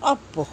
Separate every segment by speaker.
Speaker 1: 啊不。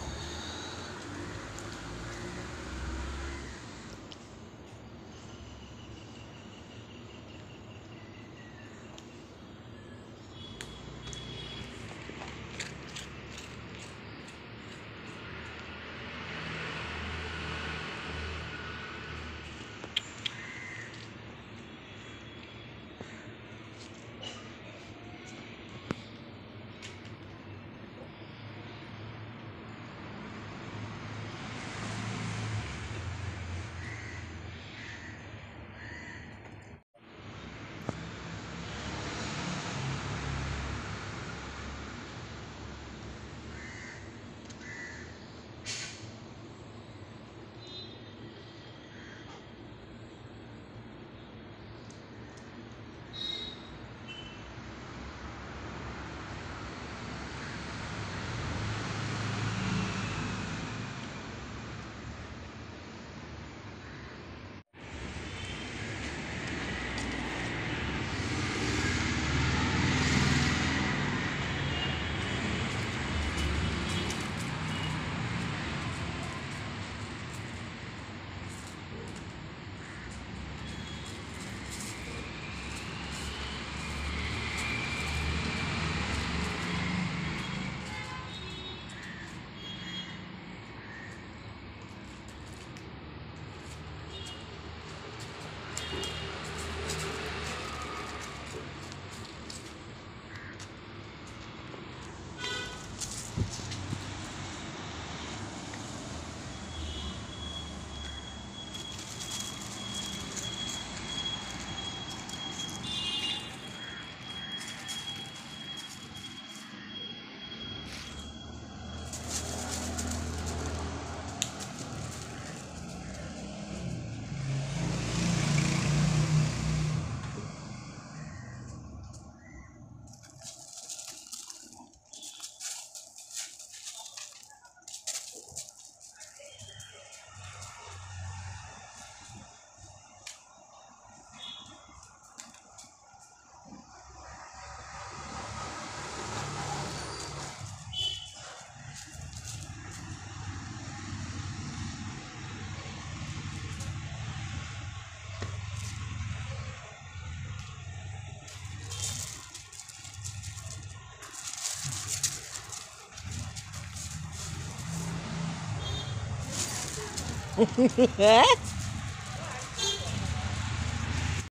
Speaker 1: What?